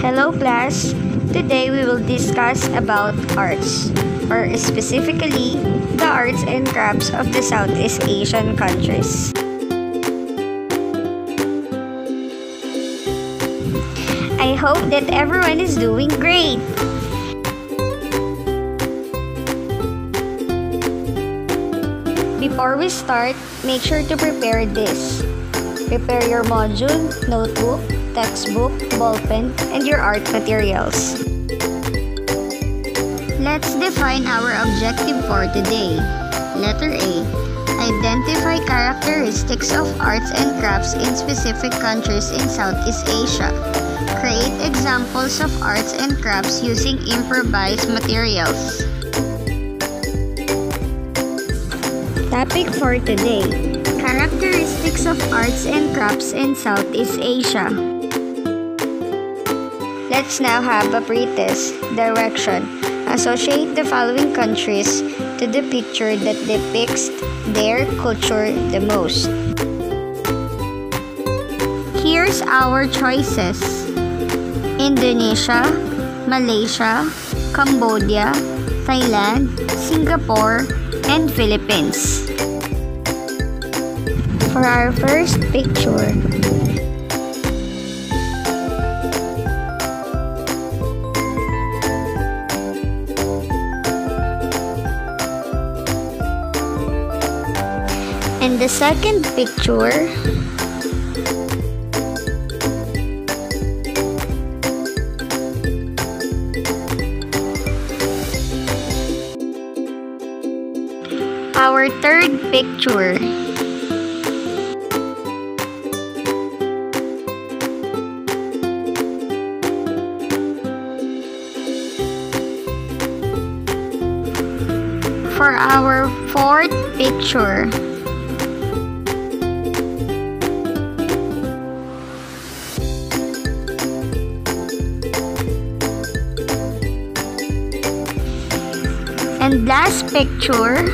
Hello class. Today we will discuss about arts or specifically the arts and crafts of the Southeast Asian countries. I hope that everyone is doing great. Before we start, make sure to prepare this. Prepare your module, notebook, textbook, ballpen, and your art materials. Let's define our objective for today. Letter A. Identify characteristics of arts and crafts in specific countries in Southeast Asia. Create examples of arts and crafts using improvised materials. Topic for today. Characteristics of arts and crafts in Southeast Asia. Let's now have a pretest. Direction. Associate the following countries to the picture that depicts their culture the most. Here's our choices. Indonesia, Malaysia, Cambodia, Thailand, Singapore, and Philippines. For our first picture, And the second picture Our third picture our fourth picture And last picture.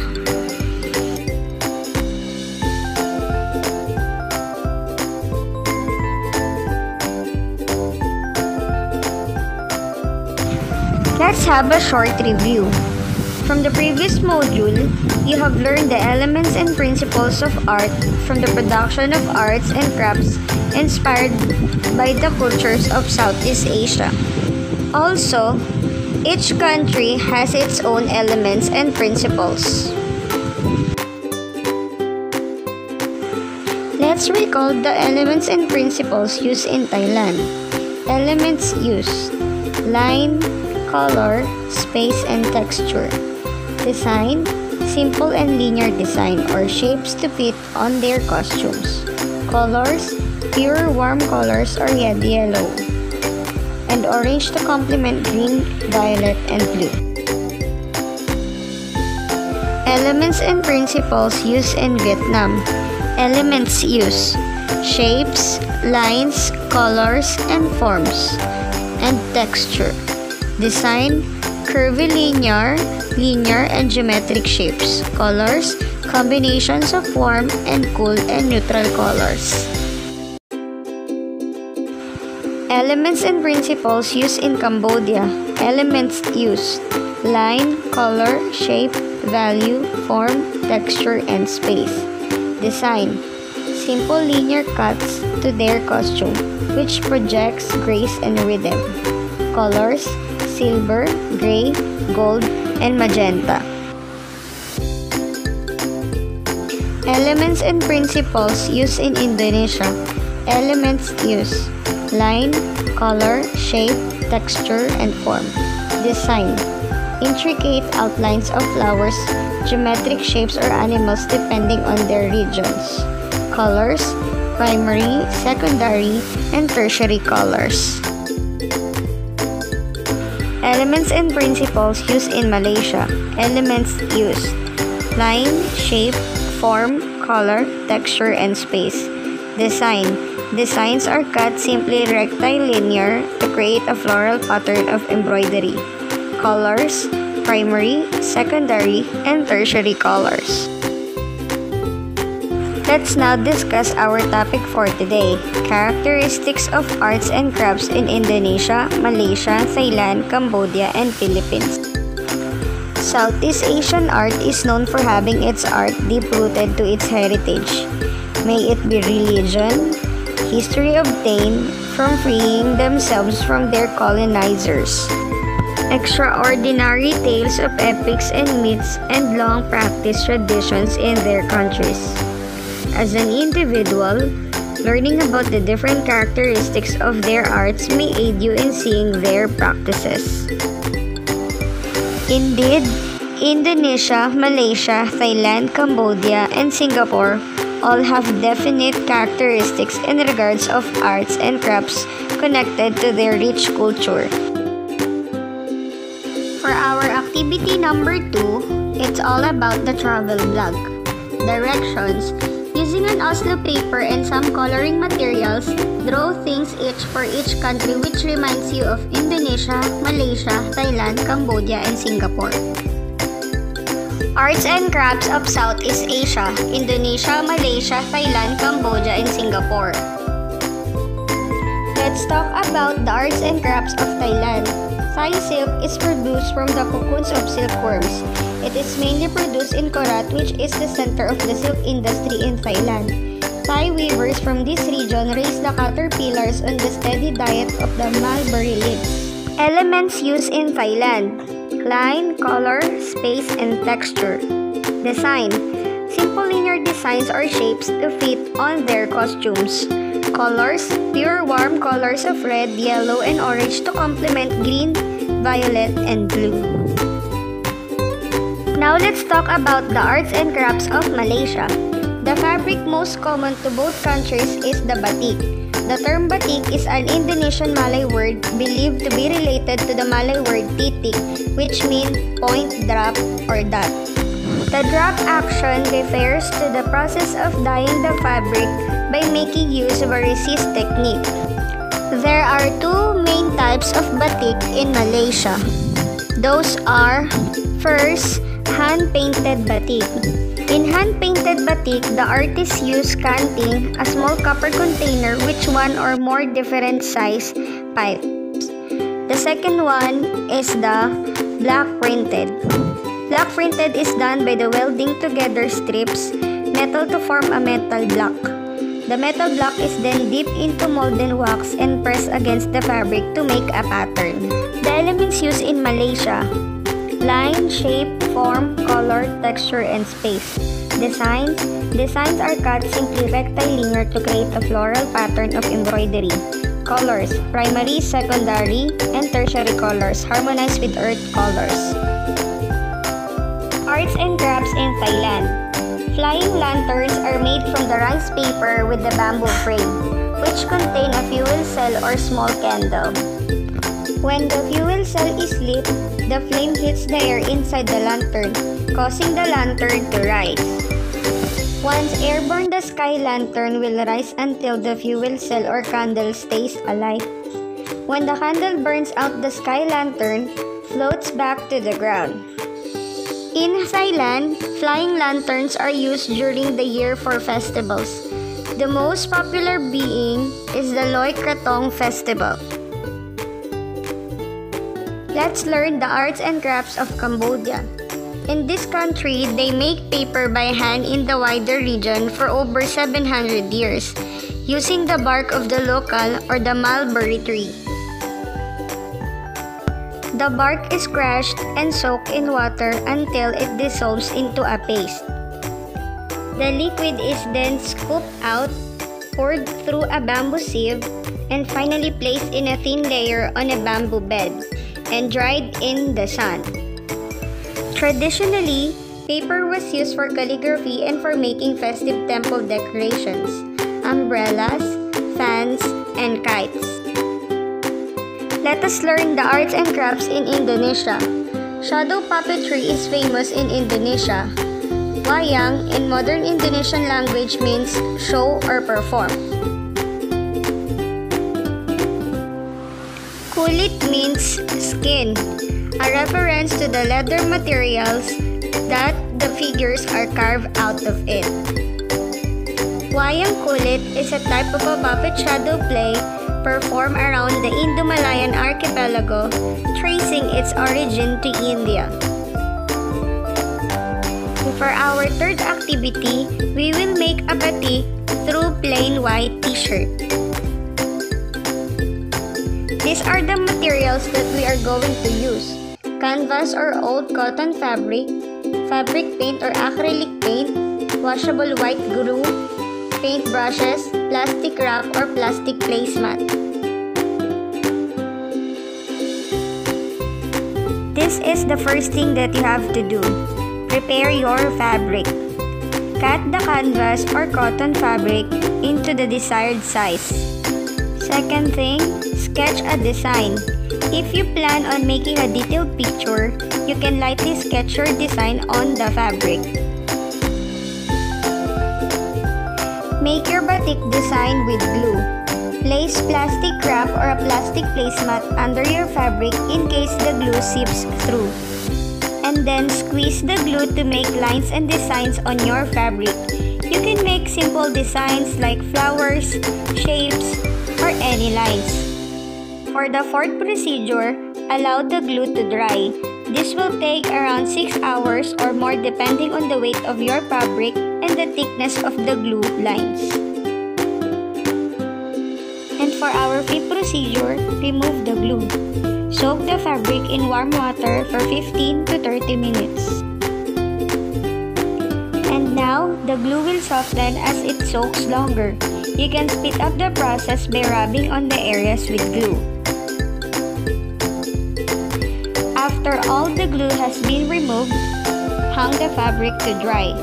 Let's have a short review. From the previous module, you have learned the elements and principles of art from the production of arts and crafts inspired by the cultures of Southeast Asia. Also, each country has its own elements and principles. Let's recall the elements and principles used in Thailand. Elements used line, color, space, and texture. Design simple and linear design or shapes to fit on their costumes. Colors pure warm colors or red yellow and orange to complement green, violet, and blue. Elements and principles used in Vietnam. Elements used shapes, lines, colors, and forms, and texture. Design curvilinear, linear, and geometric shapes. Colors combinations of warm and cool and neutral colors. Elements and principles used in Cambodia. Elements used line, color, shape, value, form, texture, and space. Design simple linear cuts to their costume, which projects grace and rhythm. Colors silver, gray, gold, and magenta. Elements and principles used in Indonesia. Elements used line, color, shape, texture, and form. Design intricate outlines of flowers, geometric shapes, or animals depending on their regions. Colors primary, secondary, and tertiary colors. Elements and principles used in Malaysia. Elements used line, shape, form, color, texture, and space. Design Designs are cut simply rectilinear to create a floral pattern of embroidery. Colors primary, secondary, and tertiary colors. Let's now discuss our topic for today characteristics of arts and crafts in Indonesia, Malaysia, Thailand, Cambodia, and Philippines. Southeast Asian art is known for having its art deep rooted to its heritage. May it be religion, history obtained from freeing themselves from their colonizers. Extraordinary tales of epics and myths and long practiced traditions in their countries. As an individual, learning about the different characteristics of their arts may aid you in seeing their practices. Indeed, Indonesia, Malaysia, Thailand, Cambodia, and Singapore all have definite characteristics in regards of arts and crafts connected to their rich culture. For our activity number 2, it's all about the travel blog. Directions Using an Oslo paper and some coloring materials, draw things each for each country which reminds you of Indonesia, Malaysia, Thailand, Cambodia, and Singapore. Arts and crafts of Southeast Asia, Indonesia, Malaysia, Thailand, Cambodia, and Singapore. Let's talk about the arts and crafts of Thailand. Thai silk is produced from the cocoons of silkworms. It is mainly produced in Korat, which is the center of the silk industry in Thailand. Thai weavers from this region raise the caterpillars on the steady diet of the mulberry leaves. Elements used in Thailand Line, color, space, and texture. Design Simple linear designs or shapes to fit on their costumes. Colors Pure warm colors of red, yellow, and orange to complement green, violet, and blue. Now let's talk about the arts and crafts of Malaysia. The fabric most common to both countries is the batik. The term batik is an Indonesian Malay word believed to be related to the Malay word titik, which means point, drop, or dot. The drop action refers to the process of dyeing the fabric by making use of a resist technique. There are two main types of batik in Malaysia. Those are first, hand-painted batik. In hand-painted batik, the artist used canting, a small copper container which one or more different size pipes. The second one is the block printed. Block printed is done by the welding together strips metal to form a metal block. The metal block is then dipped into molten wax and pressed against the fabric to make a pattern. The elements used in Malaysia Line, shape, form, color, texture, and space. Designs Designs are cut simply rectilinear to create a floral pattern of embroidery. Colors Primary, secondary, and tertiary colors harmonize with earth colors. Arts and crafts in Thailand Flying lanterns are made from the rice paper with the bamboo frame, which contain a fuel cell or small candle. When the fuel cell is lit, the flame hits the air inside the lantern, causing the lantern to rise. Once airborne, the sky lantern will rise until the fuel cell or candle stays alight. When the candle burns out, the sky lantern floats back to the ground. In Thailand, flying lanterns are used during the year for festivals. The most popular being is the Loi Krathong Festival. Let's learn the arts and crafts of Cambodia. In this country, they make paper by hand in the wider region for over 700 years, using the bark of the local or the mulberry tree. The bark is crushed and soaked in water until it dissolves into a paste. The liquid is then scooped out, poured through a bamboo sieve, and finally placed in a thin layer on a bamboo bed and dried in the sun. Traditionally, paper was used for calligraphy and for making festive temple decorations, umbrellas, fans, and kites. Let us learn the arts and crafts in Indonesia. Shadow puppetry is famous in Indonesia. Wayang in modern Indonesian language means show or perform. Kulit means skin, a reference to the leather materials that the figures are carved out of it. Wayang kulit is a type of a puppet shadow play performed around the Indo-Malayan archipelago, tracing its origin to India. For our third activity, we will make a batik through plain white t-shirt. These are the materials that we are going to use. Canvas or old cotton fabric, fabric paint or acrylic paint, washable white glue, paint brushes, plastic wrap or plastic placemat. This is the first thing that you have to do. Prepare your fabric. Cut the canvas or cotton fabric into the desired size. Second thing, sketch a design. If you plan on making a detailed picture, you can lightly sketch your design on the fabric. Make your batik design with glue. Place plastic wrap or a plastic placemat under your fabric in case the glue seeps through. And then squeeze the glue to make lines and designs on your fabric. You can make simple designs like flowers, shapes, or any lines. For the fourth procedure, allow the glue to dry. This will take around 6 hours or more depending on the weight of your fabric and the thickness of the glue lines. And for our fifth procedure, remove the glue. Soak the fabric in warm water for 15 to 30 minutes. And now, the glue will soften as it soaks longer. You can speed up the process by rubbing on the areas with glue. After all the glue has been removed, hang the fabric to dry.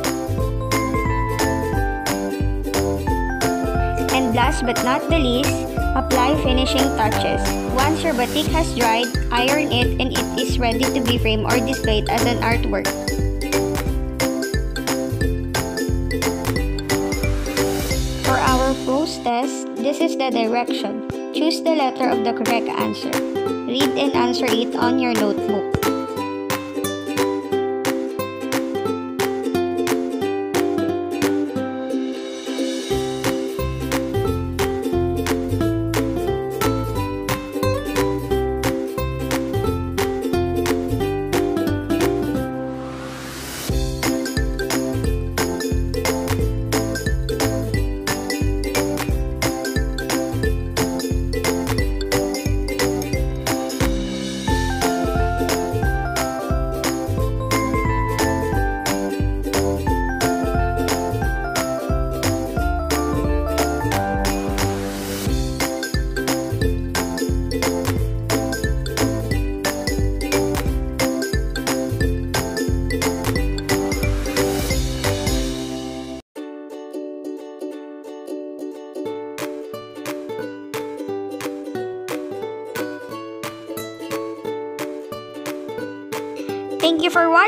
And last but not the least, apply finishing touches. Once your batik has dried, iron it and it is ready to be framed or displayed as an artwork. For our prose test, this is the direction. Choose the letter of the correct answer. Read and answer it on your notebook.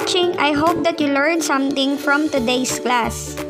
Watching. I hope that you learned something from today's class.